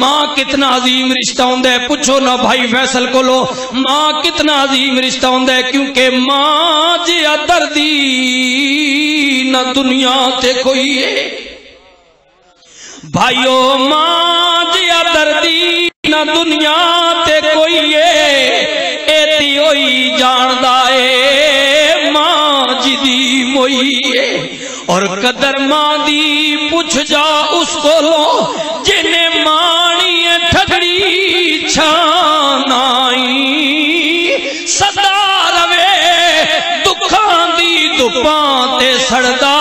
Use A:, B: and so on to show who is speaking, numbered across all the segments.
A: ماں کتنا عظیم رشتہ ہوں ہے، پوچھو نہ بھائی فیصل کو لو ماں کتنا عظیم رشتہ ہوں ہے، کیونکہ ماں جیا دردی نہ دنیا تے کوئی ہے۔ بھائیو، ماں جیا دردی نہ دنیا تے کوئی ہے۔ ایتی ہوئی جاندہ ہے، ماں جی جدی موئی ہے۔ اور قدر ماں دی پوچھ جا اس کو لو جنہیں دکھان دی دپان تے سڑدا،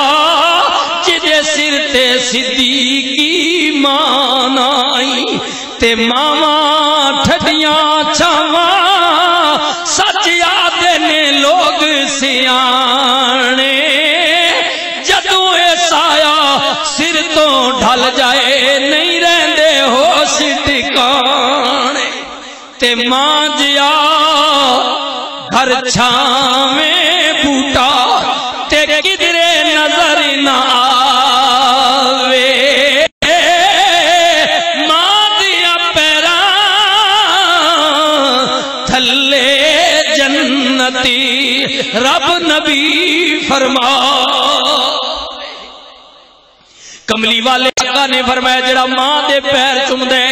A: جدے سر تے صدیقی مانائی تے ماما ٹھڈیاں چھاواں، سچ یاد نے لوگ سیانے۔ جدو اے سایا سر تو ڈھل جائے، نہیں رہندے ہوش ٹکانے تے ماں جیا گھر چھاویں۔ بوٹا کدرے نظر نہ آوے۔ ماں دیا تھلے جنتی، رب نبی فرما۔ کملی والے آقا نے فرمایا، جڑا ماں دے پیر چم دے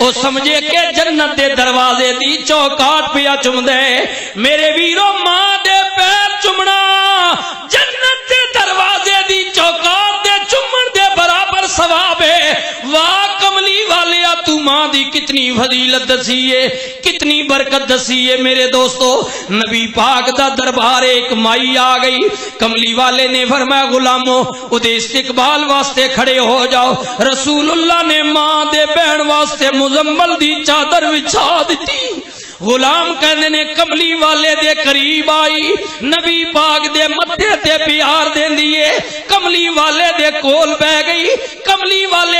A: او سمجھے کہ جنت دے دروازے دی چوکاٹ پیا چم دے میرے ویرو، ماں دی کتنی فضیلت دسیے، کتنی برکت دسیے میرے دوستو۔ نبی پاک دا دربار ایک مائی آ گئی۔ کملی والے نے فرمایا، غلامو ادھے استقبال واسطے کھڑے ہو جاؤ۔ رسول اللہ نے ماں دے بہن واسطے مزمل دی چادر وچھا دیتی غلام کہنے نے، کملی والے دے قریب آئی۔ نبی پاک دے مدھے تے پیار دین دیئے۔ کملی والے دے کول بہ گئی۔ کملی والے